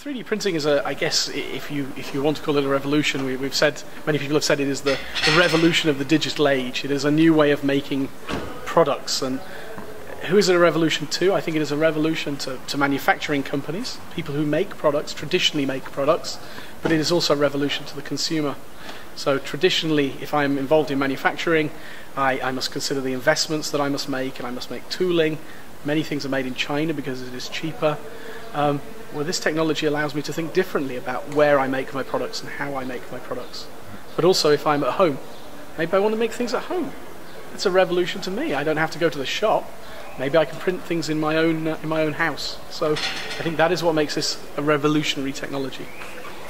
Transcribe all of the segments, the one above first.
3D printing is a, I guess, if you if you want to call it a revolution, we, have said many people have said it is the, the revolution of the digital age. It is a new way of making products, and who is it a revolution to? I think it is a revolution to, to manufacturing companies, people who make products, traditionally make products, but it is also a revolution to the consumer. So traditionally, if I'm involved in manufacturing, I, I must consider the investments that I must make, and I must make tooling. Many things are made in China because it is cheaper. Um, well, this technology allows me to think differently about where I make my products and how I make my products. But also, if I'm at home, maybe I want to make things at home. It's a revolution to me. I don't have to go to the shop. Maybe I can print things in my own uh, in my own house. So I think that is what makes this a revolutionary technology.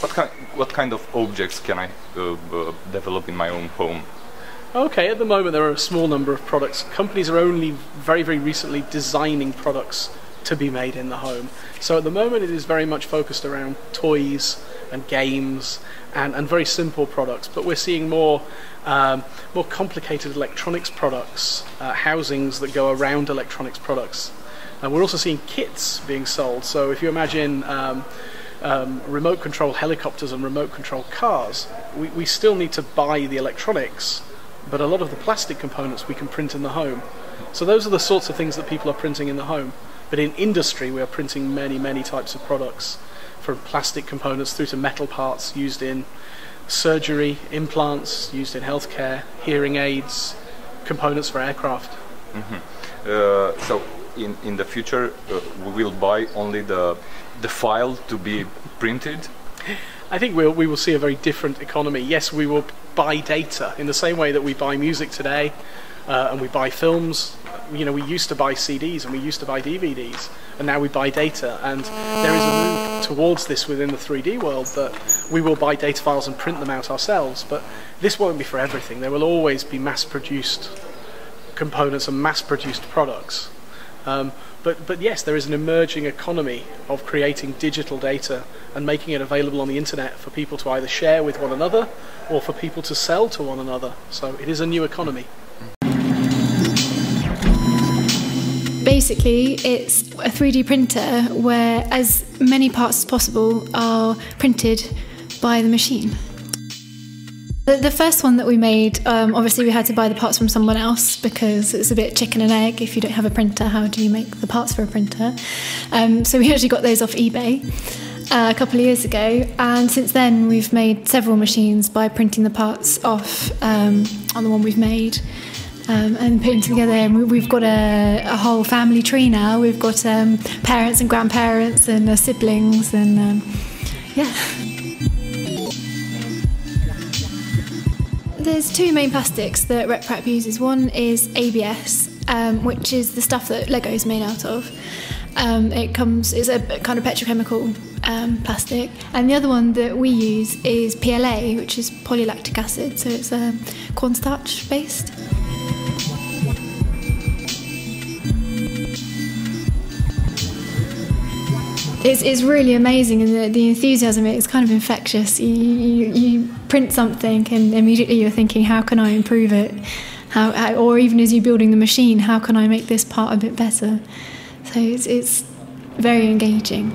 What kind what kind of objects can I uh, uh, develop in my own home? Okay, at the moment there are a small number of products. Companies are only very very recently designing products to be made in the home. So at the moment it is very much focused around toys and games and, and very simple products, but we're seeing more um, more complicated electronics products, uh, housings that go around electronics products. And we're also seeing kits being sold. So if you imagine um, um, remote control helicopters and remote control cars, we, we still need to buy the electronics, but a lot of the plastic components we can print in the home. So those are the sorts of things that people are printing in the home. But in industry, we are printing many, many types of products, from plastic components through to metal parts used in surgery, implants used in healthcare, hearing aids, components for aircraft. Mm-hmm. Uh, so, in, in the future, uh, we will buy only the the file to be printed. I think we'll, we will see a very different economy. Yes, we will buy data in the same way that we buy music today, uh, and we buy films you know, we used to buy CDs and we used to buy DVDs, and now we buy data. And there is a move towards this within the 3D world that we will buy data files and print them out ourselves. But this won't be for everything. There will always be mass-produced components and mass-produced products. Um, but, but yes, there is an emerging economy of creating digital data and making it available on the internet for people to either share with one another or for people to sell to one another. So it is a new economy. Basically, it's a 3D printer where as many parts as possible are printed by the machine. The, first one that we made, um, obviously, we had to buy the parts from someone else because it's a bit chicken and egg. If you don't have a printer, how do you make the parts for a printer? Um, so we actually got those off eBay. Uh, a couple of years ago, and since then we've made several machines by printing the parts off um, on the one we've made um, and putting together. And we've got a, a, whole family tree now. We've got um, parents and grandparents and uh, siblings, and um, yeah. There's two main plastics that RepRap uses. One is ABS, um, which is the stuff that Lego is made out of. Um, it comes, it's a kind of petrochemical um, plastic. And the other one that we use is PLA, which is polylactic acid, so it's uh, cornstarch based. It's, it's really amazing and the, the enthusiasm is kind of infectious. You, you, you, print something and immediately you're thinking how can i improve it? How, how, or even as you're building the machine how can i make this part a bit better? So it's, it's very engaging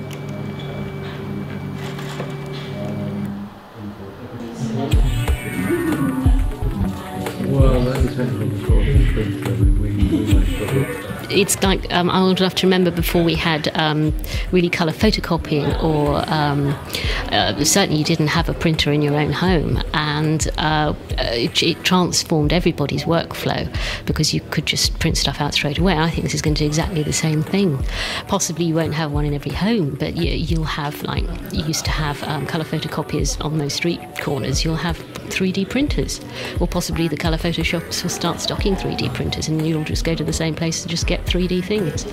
it's like um, I would have to remember before we had um, really colour photocopying, or um, uh, certainly you didn't have a printer in your own home, and uh, it, it, transformed everybody's workflow because you could just print stuff out straight away. I think this is going to do exactly the same thing. Possibly you won't have one in every home, but you, will have like you used to have um, colour photocopiers on those street corners. You'll have 3D printers, or possibly the colour photo shops will start stocking 3D printers, and you'll just go to the same place and just get 3D things.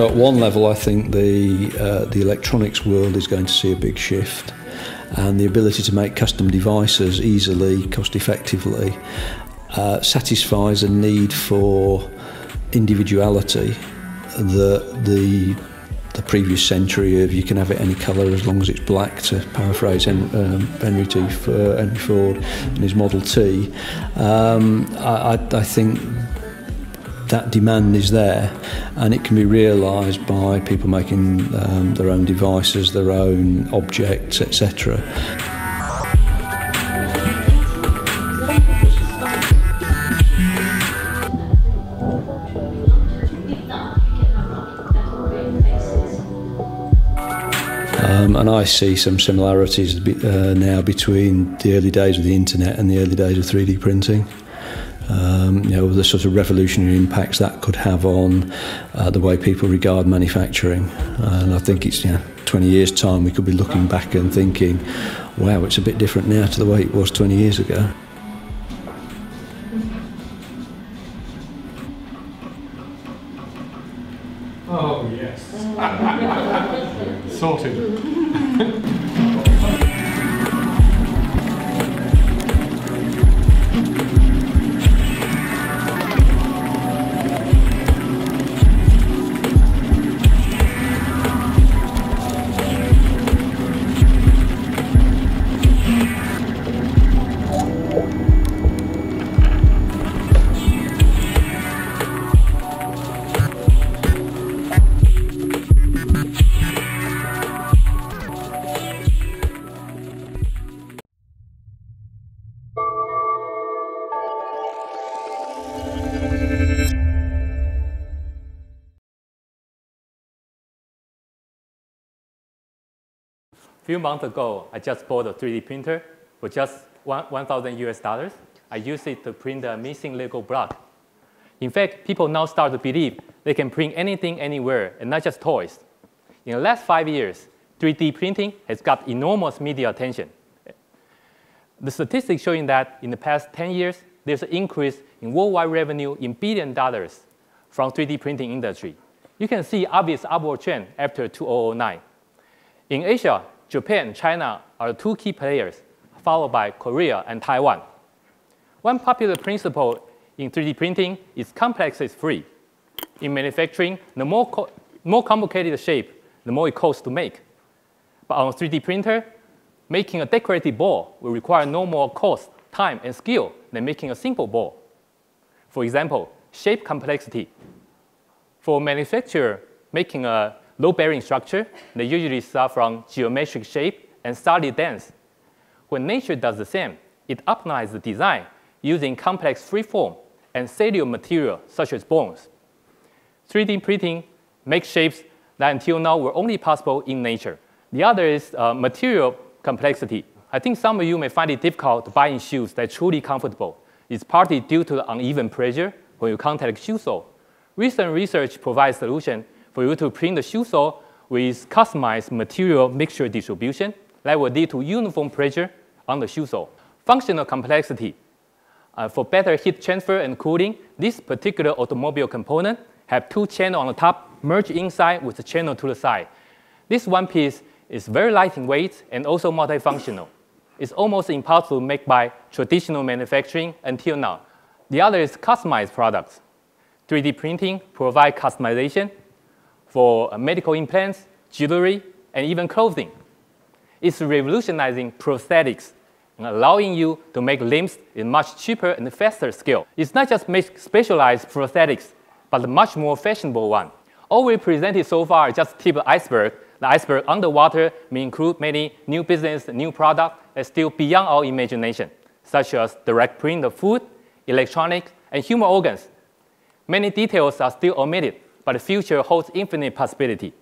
So at one level, I think the uh, the electronics world is going to see a big shift, and the ability to make custom devices easily, cost effectively, uh, satisfies a need for individuality that the the previous century of you can have it any colour as long as it's black, to paraphrase Hen, um, Henry, T, uh, Henry Ford and his Model T. Um, I, I, I think that demand is there and it can be realised by people making um, their own devices, their own objects, etc. Um, and I see some similarities uh, now between the early days of the internet and the early days of 3D printing. Um, you know, the sort of revolutionary impacts that could have on uh, the way people regard manufacturing. And I think it's, you know, 20 years' time we could be looking back and thinking, wow, it's a bit different now to the way it was 20 years ago. Oh, yes. Sorted. few months ago, I just bought a 3D printer for just 1,000 US dollars. I use it to print a missing Lego block. In fact, people now start to believe they can print anything anywhere and not just toys. In the last five years, 3D printing has got enormous media attention. The statistics showing that in the past 10 years, there's an increase in worldwide revenue in billion dollars from 3D printing industry. You can see obvious upward trend after 2009. In Asia, Japan China are two key players, followed by Korea and Taiwan. One popular principle in 3D printing is complexity is free. In manufacturing, the more, more complicated the shape, the more it costs to make. But on a 3D printer, making a decorative ball will require no more cost, time, and skill than making a simple ball. For example, shape complexity. For a manufacturer, making a load-bearing structure, they usually start from geometric shape and solid dense. When nature does the same, it optimizes the design using complex freeform and cellular material such as bones. 3D printing makes shapes that until now were only possible in nature. The other is uh, material complexity. I think some of you may find it difficult buying shoes that are truly comfortable. It's partly due to the uneven pressure when you contact shoe sole. Recent research provides solution for you to print the shoe sole with customized material mixture distribution that will lead to uniform pressure on the shoe sole. Functional complexity. Uh, for better heat transfer and cooling, this particular automobile component have two channels on the top merged inside with a channel to the side. This one piece is very light in weight and also multifunctional. It's almost impossible to make by traditional manufacturing until now. The other is customized products. 3D printing provide customization for uh, medical implants, jewelry, and even clothing. It's revolutionizing prosthetics and allowing you to make limbs in much cheaper and faster scale. It's not just make specialized prosthetics, but a much more fashionable one. All we presented so far just tip of the iceberg. The iceberg underwater may include many new business, new product that still beyond our imagination, such as direct print of food, electronics, and human organs. Many details are still omitted, but the future holds infinite possibility.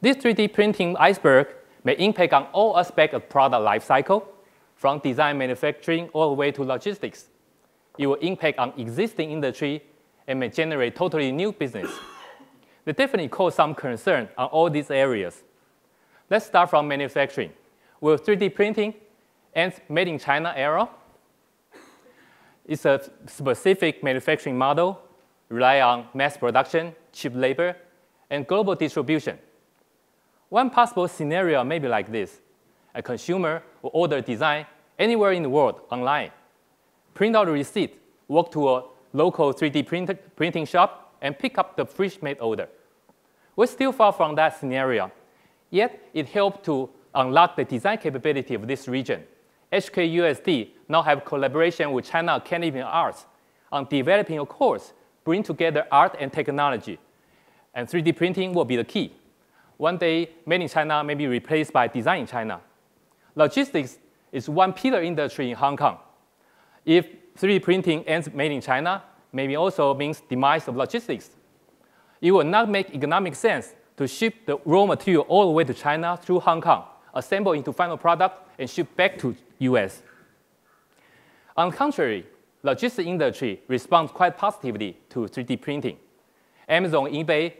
This 3D printing iceberg may impact on all aspects of product lifecycle, from design manufacturing all the way to logistics. It will impact on existing industry and may generate totally new business. they definitely cause some concern on all these areas. Let's start from manufacturing. Will 3D printing end made in China era? It's a specific manufacturing model, rely on mass production cheap labor, and global distribution. One possible scenario may be like this. A consumer will order a design anywhere in the world online, print out a receipt, walk to a local 3D print printing shop, and pick up the fresh made order. We're still far from that scenario, yet it helped to unlock the design capability of this region. HKUST now have collaboration with China Academy of Arts on developing a course, bring together art and technology. And 3D printing will be the key. One day, made in China may be replaced by design in China. Logistics is one pillar industry in Hong Kong. If 3D printing ends made in China, maybe also means demise of logistics. It will not make economic sense to ship the raw material all the way to China through Hong Kong, assemble into final product, and ship back to US. On the contrary, logistics industry responds quite positively to 3D printing. Amazon eBay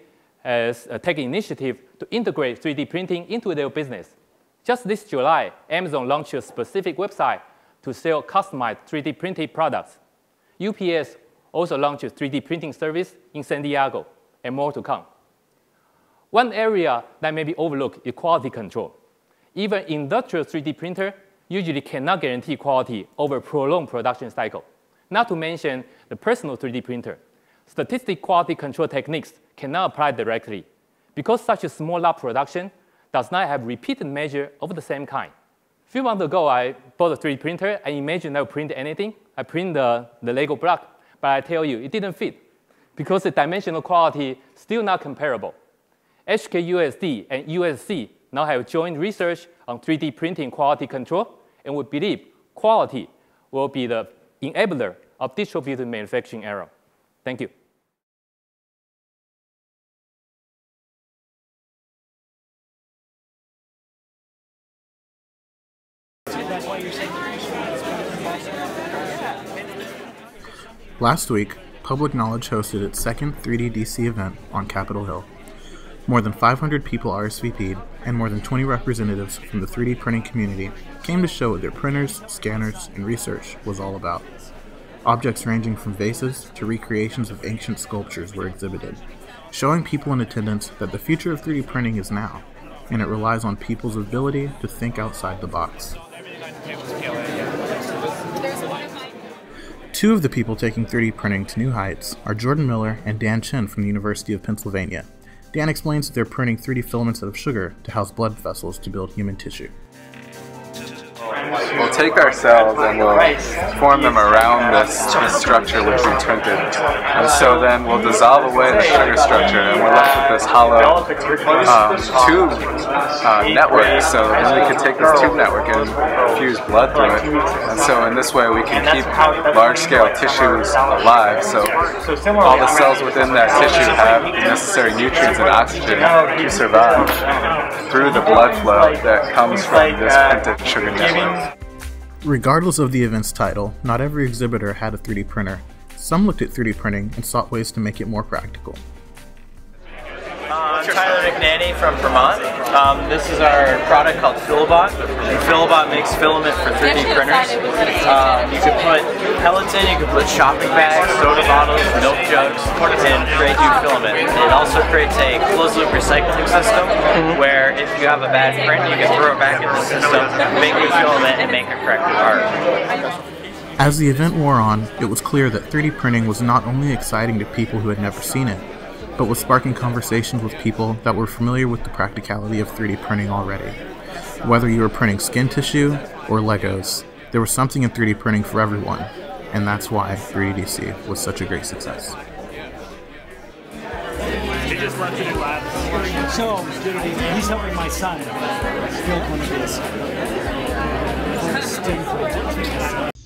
has uh, taken initiative to integrate 3D printing into their business. Just this July, Amazon launched a specific website to sell customized 3D printed products. UPS also launched a 3D printing service in San Diego, and more to come. One area that may be overlooked is quality control. Even industrial 3D printer usually cannot guarantee quality over prolonged production cycle, not to mention the personal 3D printer. Statistic quality control techniques cannot apply directly because such a small lab production does not have repeated measure of the same kind. A few months ago, I bought a 3D printer. I imagined I would print anything. I print the, the Lego block, but I tell you, it didn't fit because the dimensional quality still not comparable. HKUST and USC now have joint research on 3D printing quality control, and we believe quality will be the enabler of distributed manufacturing era. Thank you. Last week, Public Knowledge hosted its second 3DDC event on Capitol Hill. More than 500 people RSVP'd, and more than 20 representatives from the 3D printing community came to show what their printers, scanners, and research was all about. Objects ranging from vases to recreations of ancient sculptures were exhibited, showing people in attendance that the future of 3D printing is now, and it relies on people's ability to think outside the box. Two of the people taking 3D printing to new heights are Jordan Miller and Dan Chen from the University of Pennsylvania. Dan explains that they're printing 3D filaments out of sugar to house blood vessels to build human tissue. We'll take our cells and we'll form them around this, this structure which we printed. And so then we'll dissolve away the sugar structure and we're left with this hollow um, tube uh, network. So then we can take this tube network and fuse blood through it. And so in this way we can keep large-scale tissues alive. So all the cells within that tissue have the necessary nutrients and oxygen to survive through the blood flow that comes from this printed sugar network. Regardless of the event's title, not every exhibitor had a 3D printer. Some looked at 3D printing and sought ways to make it more practical. I'm Tyler McNaney from Vermont. Um, this is our product called Filabot. And Filabot makes filament for 3D printers. Um, you can put pellets in, you can put shopping bags, soda bottles, milk jugs, and create new filament. It also creates a closed loop recycling system where if you have a bad print, you can throw it back in the system, make new filament, and make a corrected part. As the event wore on, it was clear that 3D printing was not only exciting to people who had never seen it, but was sparking conversations with people that were familiar with the practicality of 3D printing already. Whether you were printing skin tissue or Legos, there was something in 3D printing for everyone, and that's why 3DDC was such a great success. He just left it in lab. So he's helping my son build one of these.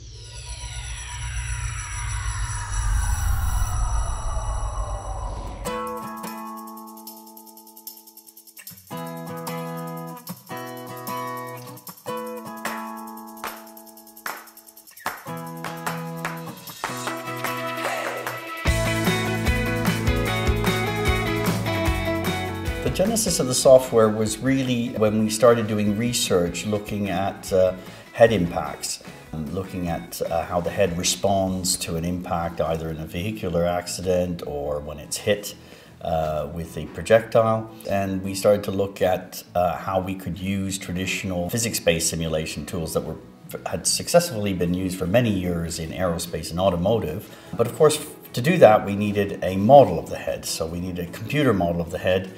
genesis of the software was really when we started doing research looking at uh, head impacts, looking at uh, how the head responds to an impact either in a vehicular accident or when it's hit uh, with a projectile, and we started to look at uh, how we could use traditional physics-based simulation tools that were had successfully been used for many years in aerospace and automotive. But of course, to do that, we needed a model of the head. So we needed a computer model of the head,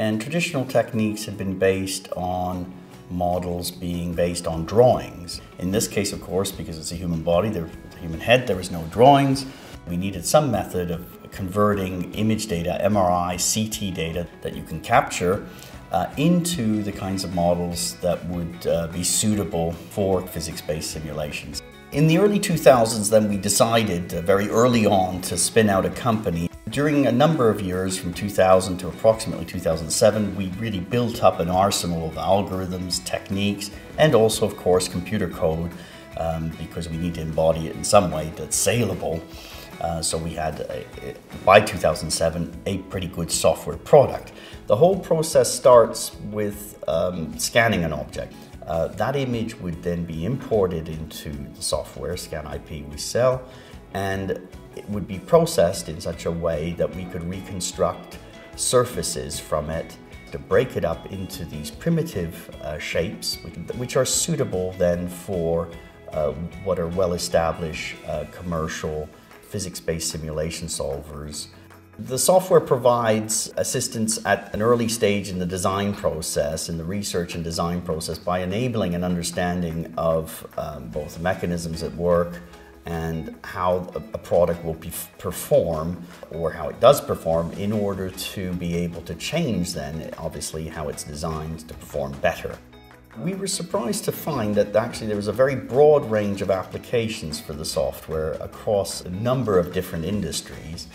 and traditional techniques have been based on models being based on drawings. In this case, of course, because it's a human body, the human head, there was no drawings. We needed some method of converting image data, MRI, CT data that you can capture uh, into the kinds of models that would uh, be suitable for physics-based simulations. In the early 2000s, then we decided uh, very early on to spin out a company. During a number of years, from 2000 to approximately 2007, we really built up an arsenal of algorithms, techniques, and also, of course, computer code um, because we need to embody it in some way that's saleable. Uh, so we had, a, by 2007, a pretty good software product. The whole process starts with um, scanning an object. Uh, that image would then be imported into the software, ScanIP we sell, and it would be processed in such a way that we could reconstruct surfaces from it to break it up into these primitive uh, shapes, which are suitable then for uh, what are well-established uh, commercial physics-based simulation solvers. The software provides assistance at an early stage in the design process, in the research and design process, by enabling an understanding of um, both the mechanisms at work and how a product will perform or how it does perform in order to be able to change then obviously how it's designed to perform better. We were surprised to find that actually there was a very broad range of applications for the software across a number of different industries.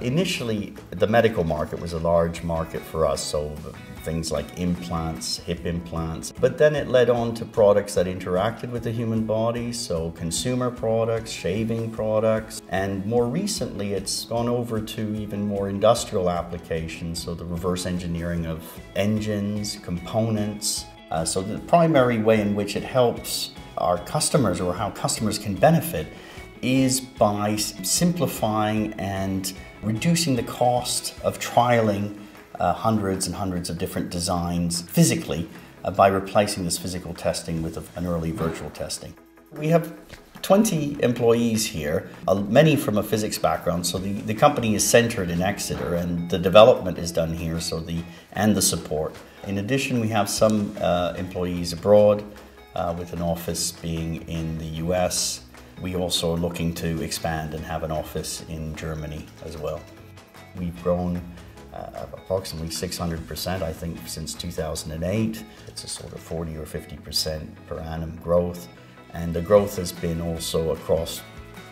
Initially, the medical market was a large market for us, so things like implants, hip implants, but then it led on to products that interacted with the human body, so consumer products, shaving products, and more recently it's gone over to even more industrial applications, so the reverse engineering of engines, components, uh, so the primary way in which it helps our customers or how customers can benefit is by simplifying and reducing the cost of trialing uh, hundreds and hundreds of different designs physically uh, by replacing this physical testing with an early virtual testing. We have 20 employees here, uh, many from a physics background. So the, the company is centered in Exeter and the development is done here, so the and the support. In addition, we have some uh, employees abroad, uh, with an office being in the US. We also are looking to expand and have an office in Germany as well. We've grown uh, approximately 600%, I think, since 2008. It's a sort of 40 or 50% per annum growth. And the growth has been also across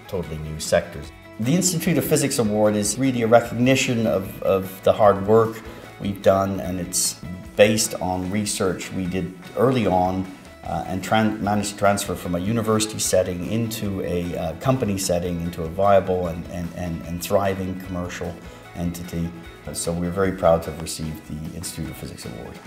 totally new sectors. The Institute of Physics Award is really a recognition of, of the hard work we've done, and it's based on research we did early on uh, and managed to transfer from a university setting into a uh, company setting, into a viable and, and, and, and thriving commercial entity. So we're very proud to have received the Institute of Physics Award.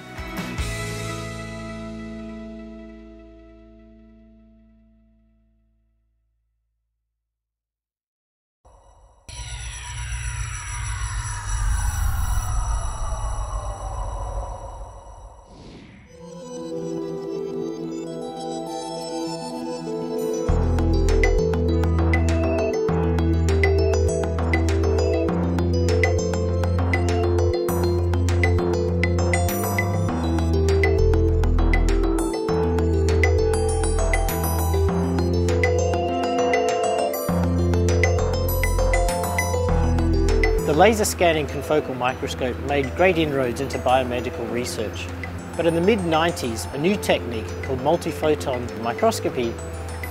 Laser scanning confocal microscope made great inroads into biomedical research. But in the mid-90s, a new technique called multiphoton microscopy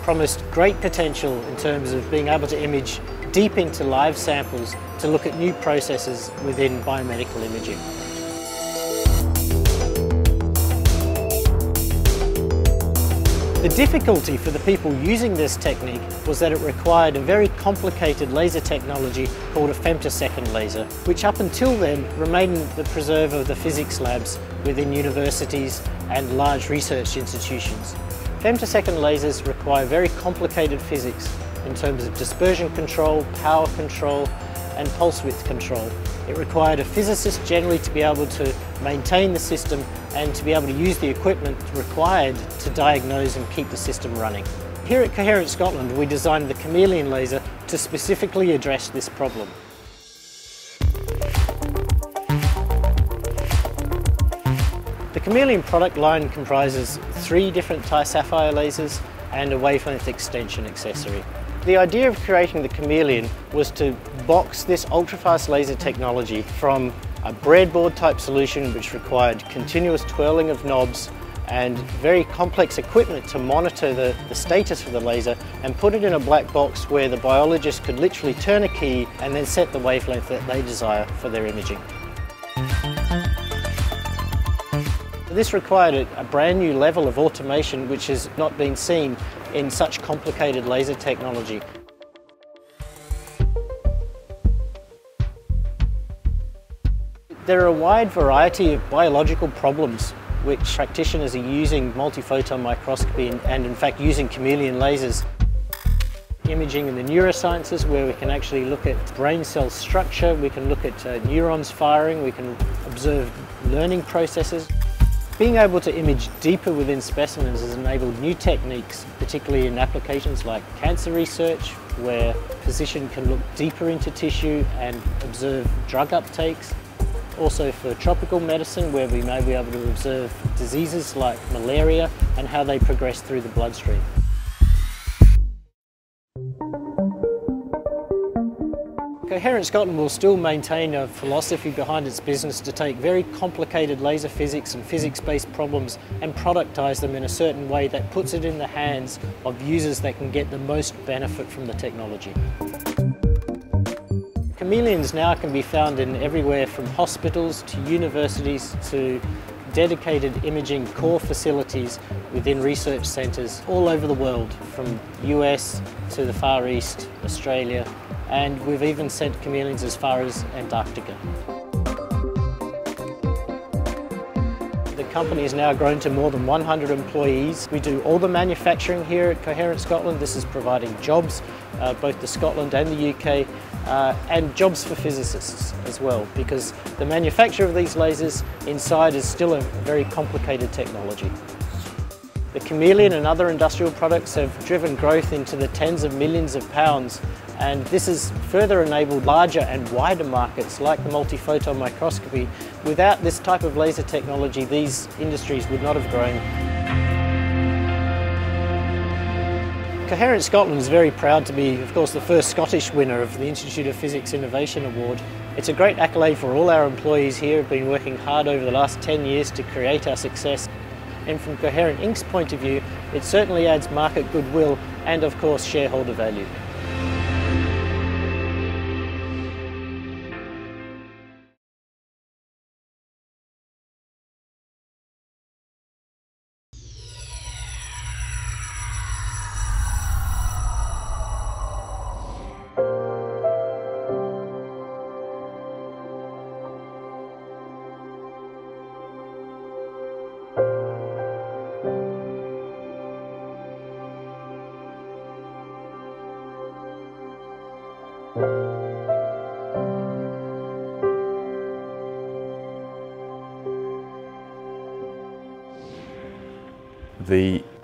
promised great potential in terms of being able to image deep into live samples to look at new processes within biomedical imaging. The difficulty for the people using this technique was that it required a very complicated laser technology called a femtosecond laser, which up until then remained the preserve of the physics labs within universities and large research institutions. Femtosecond lasers require very complicated physics in terms of dispersion control, power control, and pulse width control. It required a physicist generally to be able to maintain the system and to be able to use the equipment required to diagnose and keep the system running. Here at Coherent Scotland we designed the Chameleon laser to specifically address this problem. The Chameleon product line comprises three different Ti-Sapphire lasers and a wavelength extension accessory. The idea of creating the Chameleon was to box this ultrafast laser technology from a breadboard type solution which required continuous twirling of knobs and very complex equipment to monitor the, the status of the laser and put it in a black box where the biologist could literally turn a key and then set the wavelength that they desire for their imaging. This required a, a, brand new level of automation which has not been seen in such complicated laser technology. There are a wide variety of biological problems which practitioners are using multiphoton microscopy and, and in fact using chameleon lasers. Imaging in the neurosciences where we can actually look at brain cell structure, we can look at uh, neurons firing, we can observe learning processes. Being able to image deeper within specimens has enabled new techniques, particularly in applications like cancer research, where a physician can look deeper into tissue and observe drug uptakes. Also for tropical medicine, where we may be able to observe diseases like malaria and how they progress through the bloodstream. Coherent Scotland will still maintain a philosophy behind its business to take very complicated laser physics and physics-based problems and productize them in a certain way that puts it in the hands of users that can get the most benefit from the technology. Chameleons now can be found in everywhere from hospitals to universities to dedicated imaging core facilities within research centres all over the world, from US to the Far East, Australia, and we've even sent chameleons as far as Antarctica. The company has now grown to more than 100 employees. We do all the manufacturing here at Coherent Scotland. This is providing jobs, uh, both to Scotland and the UK, uh, and jobs for physicists as well, because the manufacture of these lasers inside is still a very complicated technology. The Chameleon and other industrial products have driven growth into the tens of millions of pounds and this has further enabled larger and wider markets like the multiphoton microscopy. Without this type of laser technology, these industries would not have grown. Coherent Scotland is very proud to be, of course, the first Scottish winner of the Institute of Physics Innovation Award. It's a great accolade for all our employees here who have been working hard over the last 10 years to create our success. And from Coherent Inc.'s point of view, it certainly adds market goodwill and, of course, shareholder value.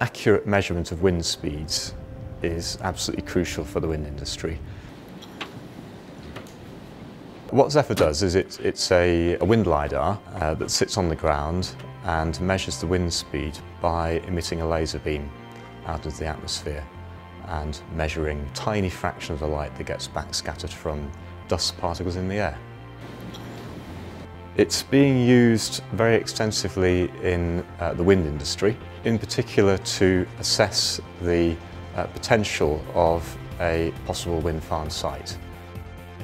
Accurate measurement of wind speeds is absolutely crucial for the wind industry. What ZephIR does is it, it's a, a wind LiDAR uh, that sits on the ground and measures the wind speed by emitting a laser beam out of the atmosphere and measuring tiny fraction of the light that gets backscattered from dust particles in the air. It's being used very extensively in uh, the wind industry, in particular to assess the uh, potential of a possible wind farm site.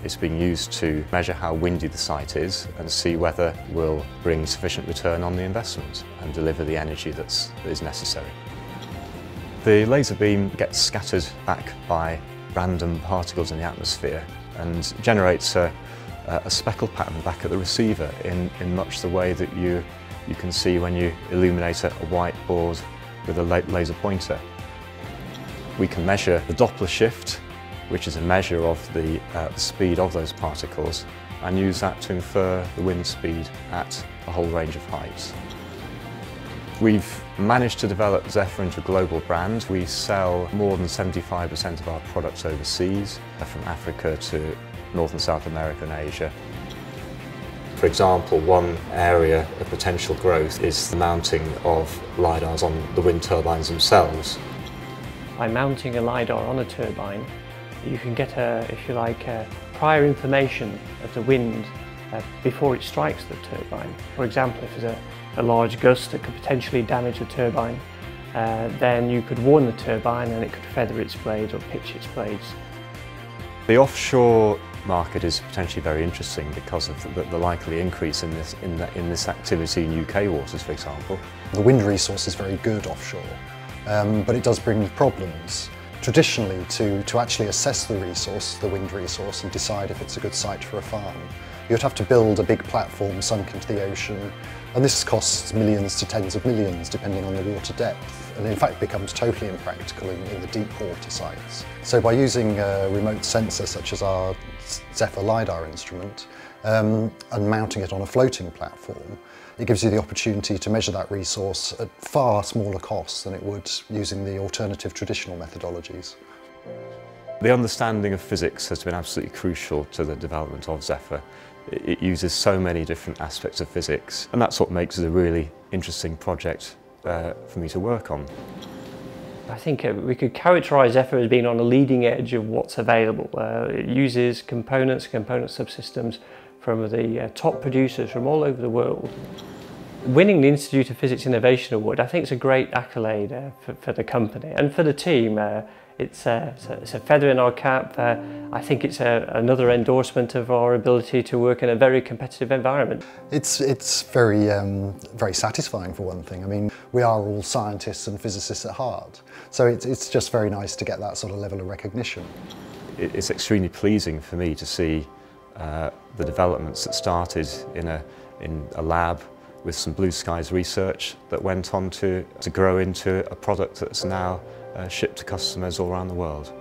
It's being used to measure how windy the site is and see whether we'll bring sufficient return on the investment and deliver the energy that's, that is necessary. The laser beam gets scattered back by random particles in the atmosphere and generates a, a speckle pattern back at the receiver in, in much the way that you, you can see when you illuminate a, white board with a laser pointer. We can measure the Doppler shift which is a measure of the, uh, the speed of those particles, and use that to infer the wind speed at a whole range of heights. We've managed to develop ZephIR into a global brand. We sell more than 75% of our products overseas, from Africa to North and South America and Asia. For example, one area of potential growth is the mounting of LiDARs on the wind turbines themselves. By mounting a LiDAR on a turbine, you can get, a, if you like, a prior information of the wind uh, before it strikes the turbine. For example, if there's a, a large gust that could potentially damage the turbine, uh, then you could warn the turbine and it could feather its blades or pitch its blades. The offshore market is potentially very interesting because of the, the likely increase in this, in, the, in this activity in UK waters, for example. The wind resource is very good offshore, um, but it does bring problems. Traditionally, to, to actually assess the resource, the wind resource, and decide if it's a good site for a farm, you'd have to build a big platform sunk into the ocean, and this costs millions to tens of millions depending on the water depth, and in fact becomes totally impractical in, in the deep water sites. So by using a remote sensor such as our ZephIR LiDAR instrument um, and mounting it on a floating platform, it gives you the opportunity to measure that resource at far smaller costs than it would using the alternative traditional methodologies. The understanding of physics has been absolutely crucial to the development of ZephIR. It uses so many different aspects of physics and that's what makes it a really interesting project uh, for me to work on. I think uh, we could characterise ZephIR as being on the leading edge of what's available. Uh, it uses components, component subsystems from the uh, top producers from all over the world. Winning the Institute of Physics Innovation Award, I think it's a great accolade uh, for, for, the company and for the team. It's, uh, it's, a, it's, a, feather in our cap. Uh, I think it's a, another endorsement of our ability to work in a very competitive environment. It's, it's very, um, very satisfying for one thing. I mean, we are all scientists and physicists at heart. So it's, it's just very nice to get that sort of level of recognition. It's extremely pleasing for me to see uh, the developments that started in a, in a lab with some blue skies research that went on to, to grow into a product that's now Uh, shipped to customers all around the world.